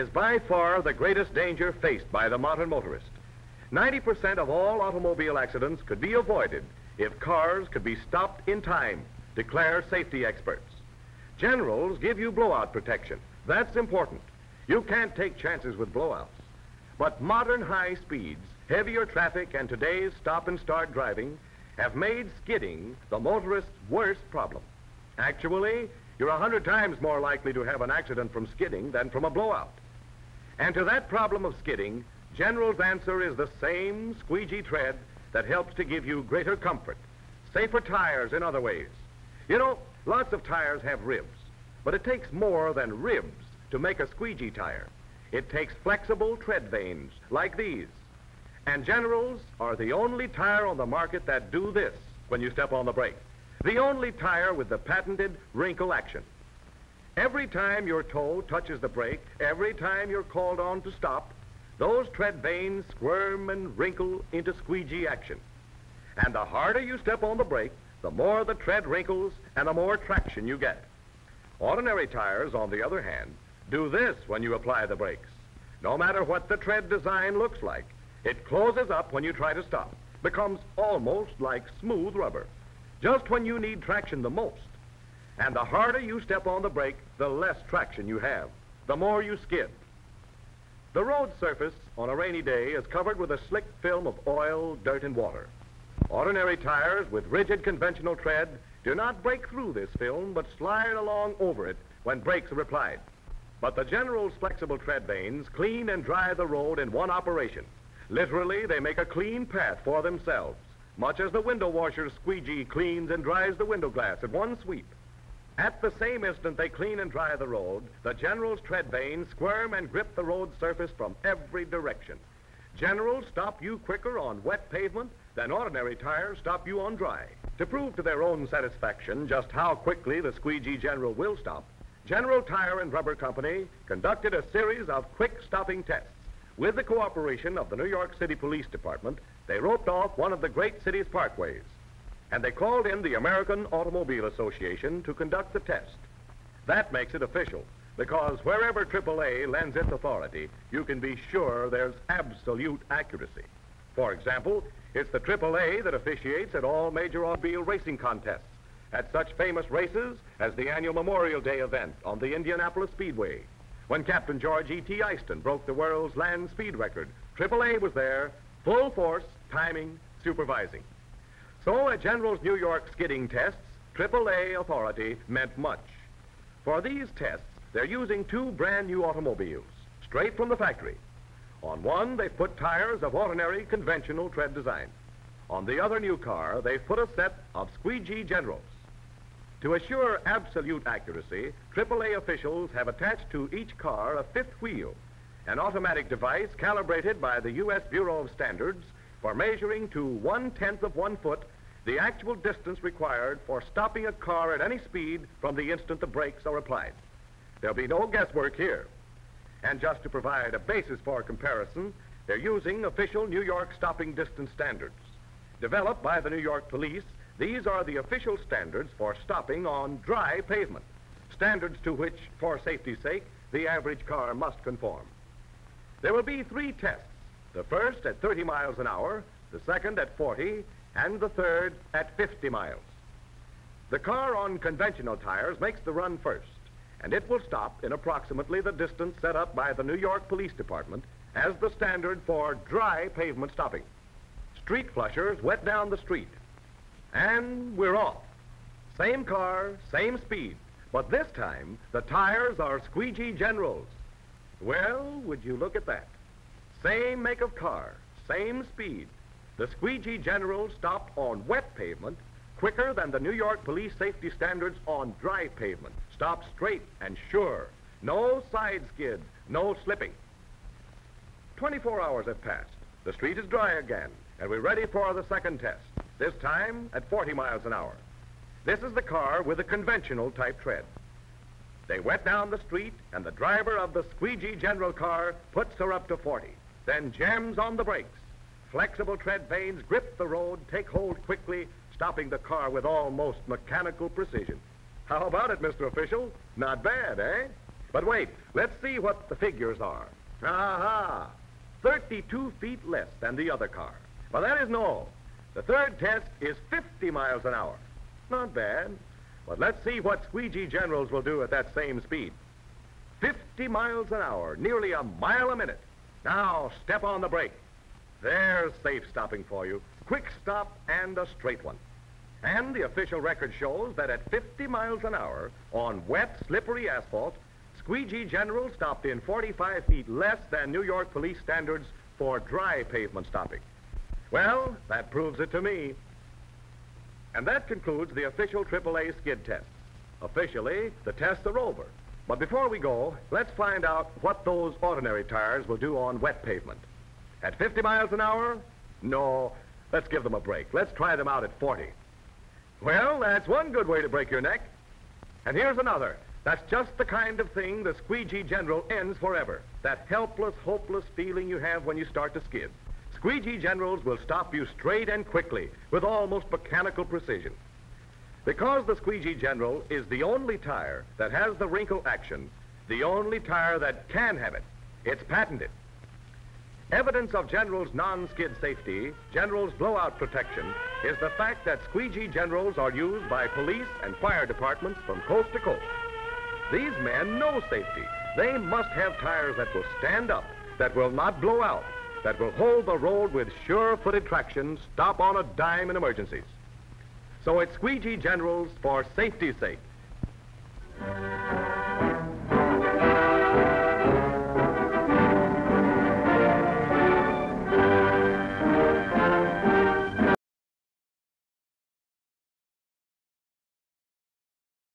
is by far the greatest danger faced by the modern motorist. 90% of all automobile accidents could be avoided if cars could be stopped in time, declare safety experts. Generals give you blowout protection. That's important. You can't take chances with blowouts. But modern high speeds, heavier traffic, and today's stop and start driving have made skidding the motorist's worst problem. Actually, you're a hundred times more likely to have an accident from skidding than from a blowout. And to that problem of skidding, General's answer is the same squeegee tread that helps to give you greater comfort, safer tires in other ways. You know, lots of tires have ribs, but it takes more than ribs to make a squeegee tire. It takes flexible tread vanes like these. And Generals are the only tire on the market that do this when you step on the brake. The only tire with the patented wrinkle action. Every time your toe touches the brake, every time you're called on to stop, those tread vanes squirm and wrinkle into squeegee action. And the harder you step on the brake, the more the tread wrinkles and the more traction you get. Ordinary tires, on the other hand, do this when you apply the brakes. No matter what the tread design looks like, it closes up when you try to stop, becomes almost like smooth rubber, just when you need traction the most. And the harder you step on the brake, the less traction you have, the more you skid. The road surface on a rainy day is covered with a slick film of oil, dirt, and water. Ordinary tires with rigid conventional tread do not break through this film, but slide along over it when brakes are applied. But the General's flexible tread vanes clean and dry the road in one operation. Literally, they make a clean path for themselves, much as the window washer's squeegee cleans and dries the window glass at one sweep. At the same instant they clean and dry the road, the General's tread vanes squirm and grip the road surface from every direction. Generals stop you quicker on wet pavement than ordinary tires stop you on dry. To prove to their own satisfaction just how quickly the squeegee General will stop, General Tire and Rubber Company conducted a series of quick stopping tests. With the cooperation of the New York City Police Department, they roped off one of the great city's parkways. And they called in the American Automobile Association to conduct the test. That makes it official, because wherever AAA lends its authority, you can be sure there's absolute accuracy. For example, it's the AAA that officiates at all major automobile racing contests at such famous races as the annual Memorial Day event on the Indianapolis Speedway. When Captain George E.T. Eyston broke the world's land speed record, AAA was there, full force, timing, supervising. So at General's New York skidding tests, AAA authority meant much. For these tests, they're using two brand new automobiles, straight from the factory. On one, they've put tires of ordinary conventional tread design. On the other new car, they've put a set of squeegee generals. To assure absolute accuracy, AAA officials have attached to each car a fifth wheel, an automatic device calibrated by the U.S. Bureau of Standards for measuring to one-tenth of one foot the actual distance required for stopping a car at any speed from the instant the brakes are applied. There'll be no guesswork here. And just to provide a basis for comparison, they're using official New York stopping distance standards. Developed by the New York police these are the official standards for stopping on dry pavement, standards to which, for safety's sake, the average car must conform. There will be three tests, the first at 30 miles an hour, the second at 40, and the third at 50 miles. The car on conventional tires makes the run first, and it will stop in approximately the distance set up by the New York Police Department as the standard for dry pavement stopping. Street flushers wet down the street and we're off. Same car, same speed. But this time, the tires are squeegee generals. Well, would you look at that? Same make of car, same speed. The squeegee generals stopped on wet pavement quicker than the New York police safety standards on dry pavement. Stopped straight and sure. No side skid, no slipping. 24 hours have passed. The street is dry again, and we're ready for the second test this time at 40 miles an hour. This is the car with a conventional type tread. They wet down the street, and the driver of the squeegee general car puts her up to 40, then jams on the brakes. Flexible tread vanes grip the road, take hold quickly, stopping the car with almost mechanical precision. How about it, Mr. Official? Not bad, eh? But wait, let's see what the figures are. Aha! 32 feet less than the other car. But that isn't all. The third test is 50 miles an hour. Not bad. But let's see what Squeegee Generals will do at that same speed. 50 miles an hour, nearly a mile a minute. Now, step on the brake. There's safe stopping for you. Quick stop and a straight one. And the official record shows that at 50 miles an hour on wet, slippery asphalt, Squeegee General stopped in 45 feet less than New York police standards for dry pavement stopping. Well, that proves it to me. And that concludes the official AAA skid test. Officially, the tests are over. But before we go, let's find out what those ordinary tires will do on wet pavement. At 50 miles an hour? No, let's give them a break. Let's try them out at 40. Well, that's one good way to break your neck. And here's another. That's just the kind of thing the squeegee general ends forever. That helpless, hopeless feeling you have when you start to skid. Squeegee generals will stop you straight and quickly with almost mechanical precision. Because the squeegee general is the only tire that has the wrinkle action, the only tire that can have it. It's patented. Evidence of General's non-skid safety, General's blowout protection, is the fact that squeegee generals are used by police and fire departments from coast to coast. These men know safety. They must have tires that will stand up, that will not blow out, that will hold the road with sure-footed traction, stop on a dime in emergencies. So it's squeegee generals for safety's sake.